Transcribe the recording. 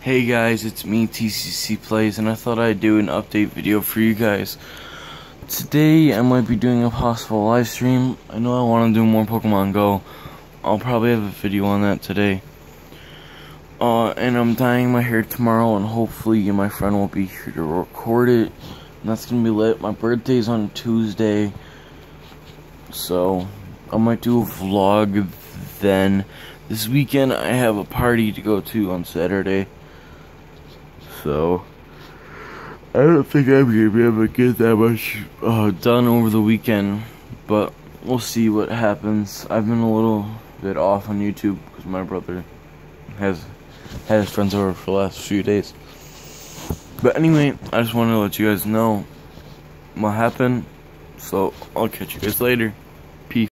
Hey guys, it's me, TCC Plays, and I thought I'd do an update video for you guys. Today, I might be doing a possible live stream. I know I want to do more Pokemon Go. I'll probably have a video on that today. Uh, and I'm dyeing my hair tomorrow, and hopefully my friend will be here to record it. And that's gonna be lit. My birthday's on Tuesday, so I might do a vlog then. This weekend, I have a party to go to on Saturday. So, I don't think I'm gonna be able to get that much uh, done over the weekend. But we'll see what happens. I've been a little bit off on YouTube because my brother has had his friends over for the last few days. But anyway, I just wanted to let you guys know what happened. So I'll catch you guys later.